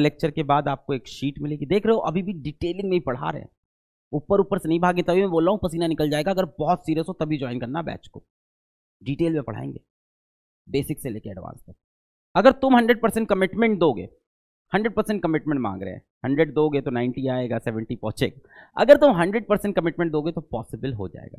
Lecture के बाद आपको एक शीट मिलेगी। देख रहे हो, अभी भी डिटेलिंग में ही पढ़ा रहे हैं। ऊपर ऊपर से नहीं भागे, तभी मैं बोल रहा हूँ, पसीना निकल जाएगा। अगर बहुत सीरियस हो, तभी ज्वाइन करना बैच को। डिटेल में पढ़ाएँगे। बेसिक से लेके एडवांस तक। अगर तुम हंड्रेड परसेंट कमिटमेंट दोगे हंड्रेड परसेंट कमिटमेंट मांग रहे हैं। हंड्रेड दोगे तो नाइन्टी आएगा सेवेंटी पहुंचेगा। अगर तुम हंड्रेड परसेंट कमिटमेंट दोगे तो पॉसिबल हो जाएगा।